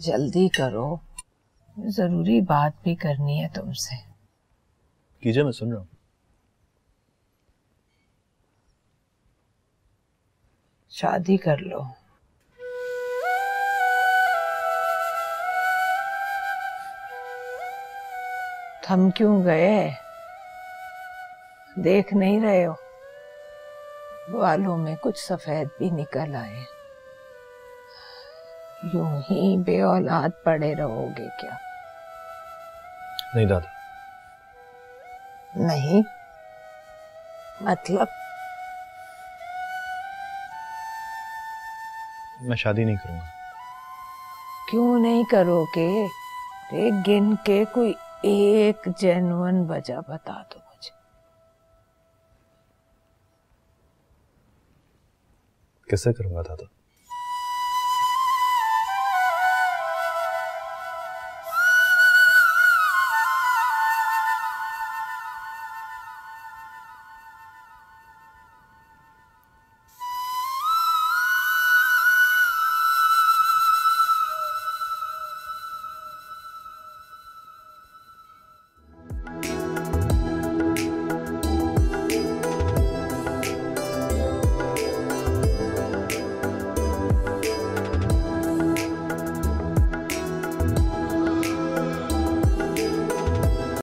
जल्दी करो। ज़रूरी बात भी करनी है तुमसे। कीजिए मैं सुन रहा हूँ। शादी कर लो। थम क्यों गए? देख नहीं रहे हो? बालों में कुछ सफ़ेद भी निकल आए। यूँ ही बेऔलाद पड़े रहोगे क्या? नहीं दादी। नहीं? मतलब? मैं शादी नहीं करूँगा। क्यों नहीं करोगे? रे गिन के कोई एक जेनुअन वजह बता दो मुझे। कैसे करूँगा दादा?